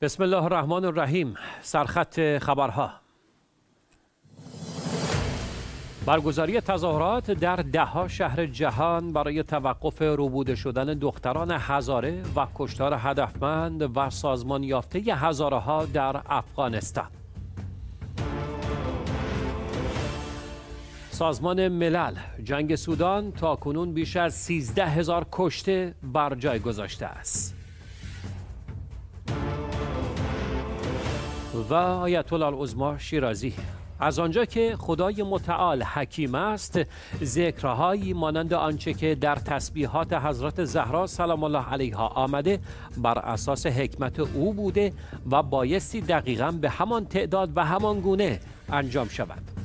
بسم الله الرحمن الرحیم. سرخط خبرها. برگزاری تظاهرات در دهها شهر جهان برای توقف روبوده شدن دختران هزاره و کشتار هدفمند و سازمان یافته هزاره ها در افغانستان. سازمان ملل جنگ سودان تا کنون بیش از 13 هزار کشته بر جای گذاشته است. و آیت الله العظما شیرازی. از آنجا که خدای متعال حکیم است ذکرهایی مانند آنچه که در تسبیحات حضرت زهرا سلام الله علیها آمده بر اساس حکمت او بوده و بایستی دقیقا به همان تعداد و همان گونه انجام شود.